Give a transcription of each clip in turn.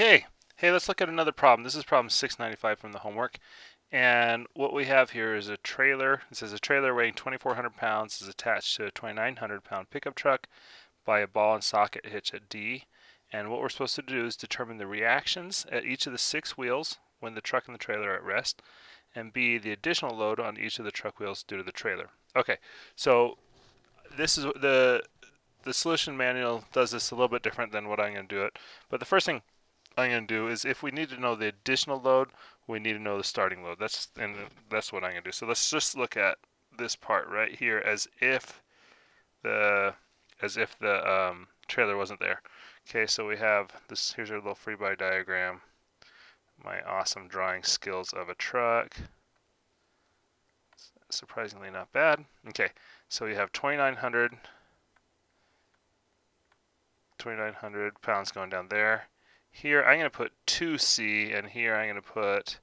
Okay, hey, let's look at another problem. This is problem 695 from the homework. And what we have here is a trailer. It says a trailer weighing 2,400 pounds is attached to a 2,900 pound pickup truck by a ball and socket hitch at D. And what we're supposed to do is determine the reactions at each of the six wheels when the truck and the trailer are at rest, and B, the additional load on each of the truck wheels due to the trailer. Okay, so this is the the solution manual does this a little bit different than what I'm going to do it. But the first thing I'm going to do is if we need to know the additional load, we need to know the starting load. That's and that's what I'm going to do. So let's just look at this part right here as if the as if the um, trailer wasn't there. Okay, so we have this. Here's our little free body diagram. My awesome drawing skills of a truck. Surprisingly not bad. Okay, so we have 2,900 2,900 pounds going down there. Here I'm going to put 2C and here I'm going to put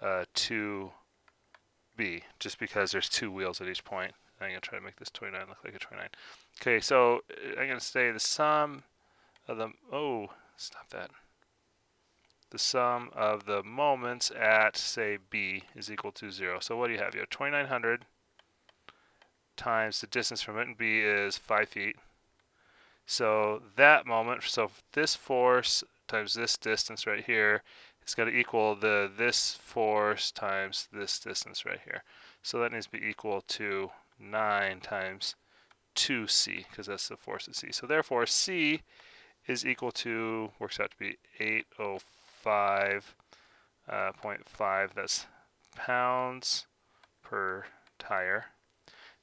uh, 2B just because there's two wheels at each point. I'm going to try to make this 29 look like a 29. Okay, so uh, I'm going to say the sum of the, oh, stop that. The sum of the moments at, say, B is equal to 0. So what do you have? You have 2,900 times the distance from it, and B is 5 feet. So that moment, so this force times this distance right here is going to equal the this force times this distance right here. So that needs to be equal to 9 times 2c, because that's the force at c. So therefore, c is equal to, works out to be 805.5, uh, that's pounds per tire.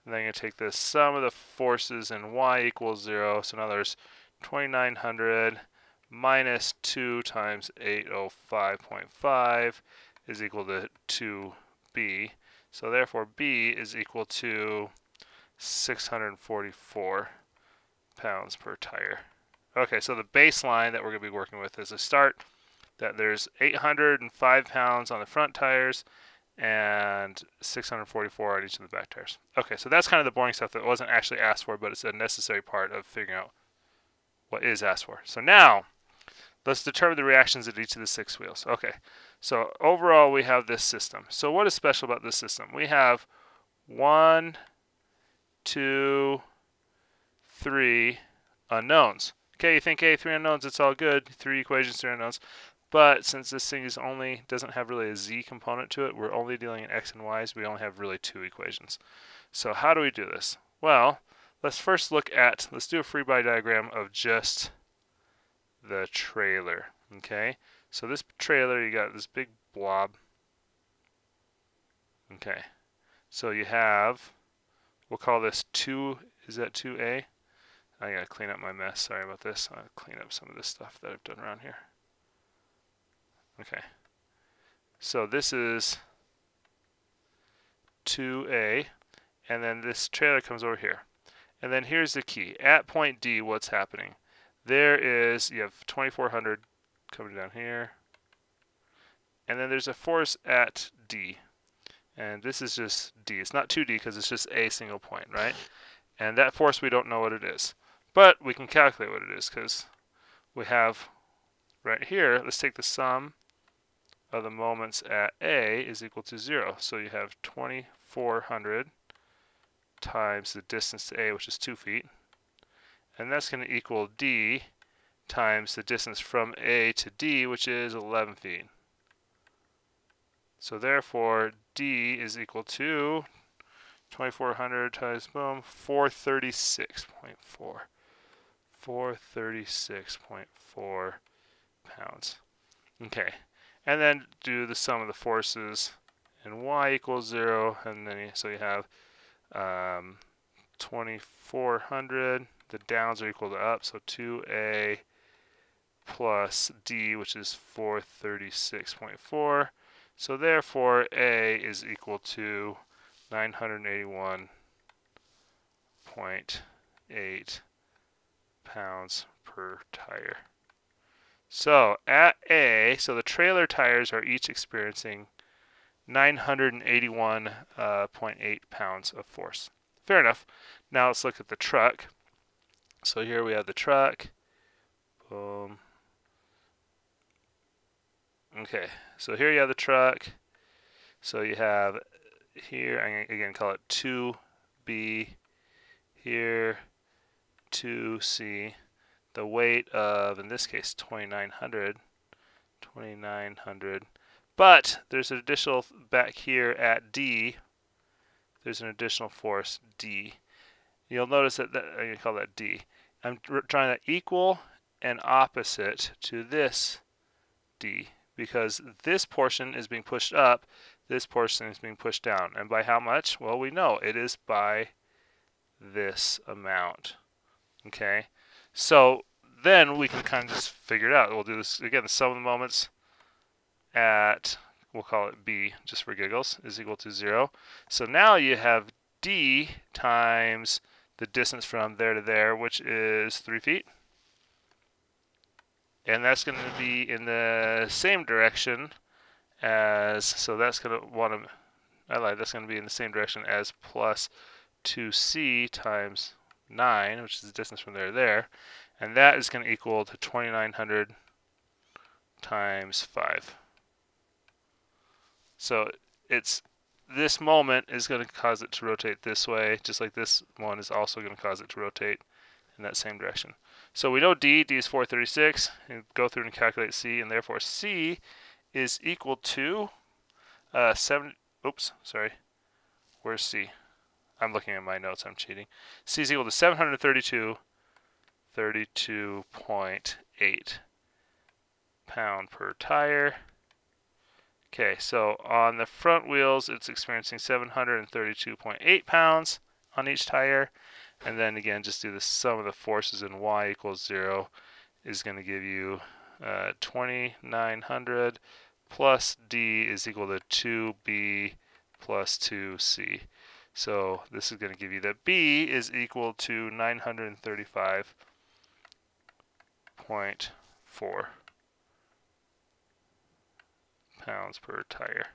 And then I'm going to take the sum of the forces in y equals 0. So now there's 2900 minus 2 times 805.5 is equal to 2b. So therefore b is equal to 644 pounds per tire. Okay, so the baseline that we're going to be working with is a start that there's 805 pounds on the front tires and 644 on each of the back tires. Okay, so that's kind of the boring stuff that wasn't actually asked for, but it's a necessary part of figuring out what is asked for. So now, let's determine the reactions at each of the six wheels. Okay, so overall we have this system. So what is special about this system? We have one, two, three unknowns. Okay, you think, hey, three unknowns, it's all good. Three equations, three unknowns. But since this thing is only doesn't have really a z component to it, we're only dealing in x and y's, we only have really two equations. So how do we do this? Well, let's first look at, let's do a free body diagram of just the trailer, okay? So this trailer, you got this big blob. Okay, so you have, we'll call this 2, is that 2A? I gotta clean up my mess, sorry about this. I'll clean up some of this stuff that I've done around here. Okay. So this is 2A, and then this trailer comes over here. And then here's the key. At point D, what's happening? There is, you have 2400 coming down here. And then there's a force at D. And this is just D. It's not 2D because it's just a single point, right? And that force, we don't know what it is. But we can calculate what it is because we have right here, let's take the sum of the moments at A is equal to 0. So you have 2400 times the distance to A, which is 2 feet. And that's going to equal D times the distance from A to D, which is 11 feet. So therefore, D is equal to 2400 times boom, 436.4. 436.4 pounds. Okay and then do the sum of the forces and y equals 0 and then so you have um, 2400 the downs are equal to up so 2a plus d which is 436.4 so therefore a is equal to 981.8 pounds per tire so at A, so the trailer tires are each experiencing 981.8 uh, pounds of force. Fair enough. Now let's look at the truck. So here we have the truck. Boom. Okay, so here you have the truck. So you have here, I'm again call it 2B, here 2C. The weight of, in this case, 2900. 2900. But there's an additional back here at D. There's an additional force D. You'll notice that, that I'm going to call that D. I'm trying to equal and opposite to this D because this portion is being pushed up, this portion is being pushed down. And by how much? Well, we know it is by this amount. Okay, so then we can kind of just figure it out. We'll do this again, the sum of the moments at, we'll call it B just for giggles, is equal to zero. So now you have D times the distance from there to there, which is three feet. And that's going to be in the same direction as, so that's going to want to, I lied, that's going to be in the same direction as plus 2c times 9, which is the distance from there to there. And that is going to equal to 2900 times 5. So it's this moment is going to cause it to rotate this way, just like this one is also going to cause it to rotate in that same direction. So we know D, D is 436, and go through and calculate C, and therefore C is equal to uh, 7, oops, sorry, where's C? I'm looking at my notes, I'm cheating. C is equal to 732, 32.8 pound per tire. Okay, so on the front wheels, it's experiencing 732.8 pounds on each tire. And then again, just do the sum of the forces in y equals 0 is going to give you uh, 2900 plus d is equal to 2b plus 2c. So this is going to give you that b is equal to 935.4 pounds per tire.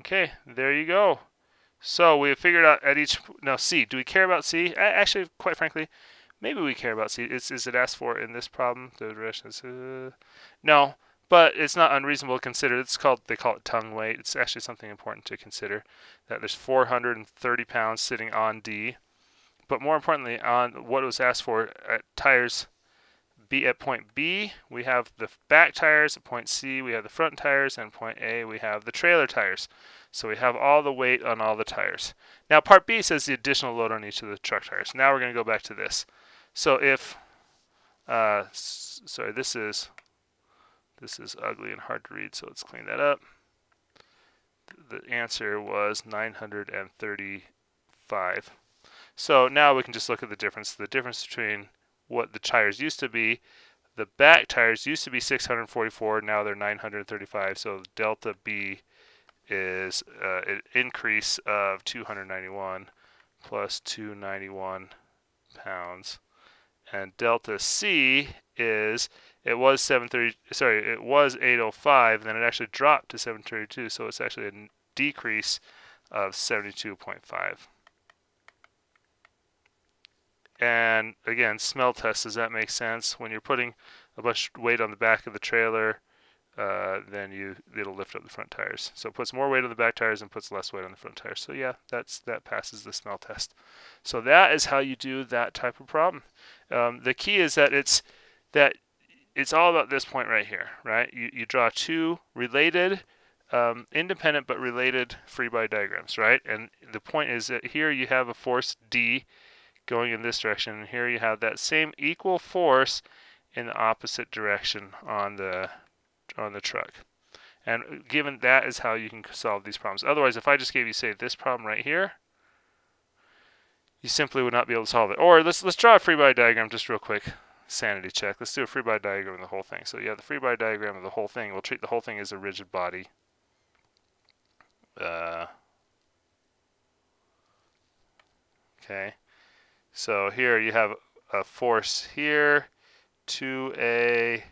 Okay, there you go. So we have figured out at each, now C, do we care about C? Actually, quite frankly, maybe we care about C. Is, is it asked for in this problem? The direction is, uh, no, but it's not unreasonable to consider. It's called, they call it tongue weight. It's actually something important to consider, that there's 430 pounds sitting on D. But more importantly, on what was asked for at tires B at point B, we have the back tires. At point C, we have the front tires. And point A, we have the trailer tires. So we have all the weight on all the tires. Now part B says the additional load on each of the truck tires. Now we're going to go back to this. So if, uh, sorry, this is, this is ugly and hard to read, so let's clean that up. The answer was 935. So now we can just look at the difference. The difference between what the tires used to be. The back tires used to be 644, now they're 935. So delta B is uh, an increase of 291 plus 291 pounds. And delta C is it was 730 sorry, it was 805 and then it actually dropped to 732 so it's actually a decrease of 72.5. And again, smell test, does that make sense? When you're putting a bunch of weight on the back of the trailer, uh, then you it'll lift up the front tires. So it puts more weight on the back tires and puts less weight on the front tires. So yeah, that's that passes the smell test. So that is how you do that type of problem. Um, the key is that it's that it's all about this point right here, right? You, you draw two related, um, independent but related free body diagrams, right? And the point is that here you have a force D going in this direction. And here you have that same equal force in the opposite direction on the on the truck. And given that is how you can solve these problems. Otherwise, if I just gave you, say, this problem right here, you simply would not be able to solve it. Or let's let's draw a free body diagram just real quick. Sanity check. Let's do a free body diagram of the whole thing. So you have the free body diagram of the whole thing. We'll treat the whole thing as a rigid body. Uh, okay. So here you have a force here, 2A,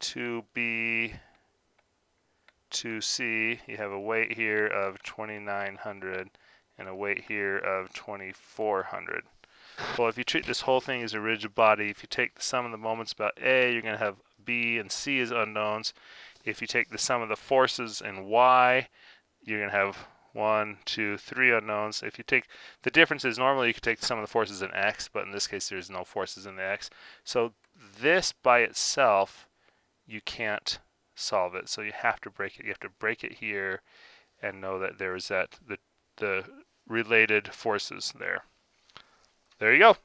2B, 2C. You have a weight here of 2,900 and a weight here of 2,400. Well, if you treat this whole thing as a rigid body, if you take the sum of the moments about A, you're going to have B and C as unknowns. If you take the sum of the forces in Y, you're going to have one, two, three unknowns. If you take the difference is normally you could take some of the forces in X, but in this case there's no forces in the X. So this by itself, you can't solve it. So you have to break it. You have to break it here and know that there is that the the related forces there. There you go.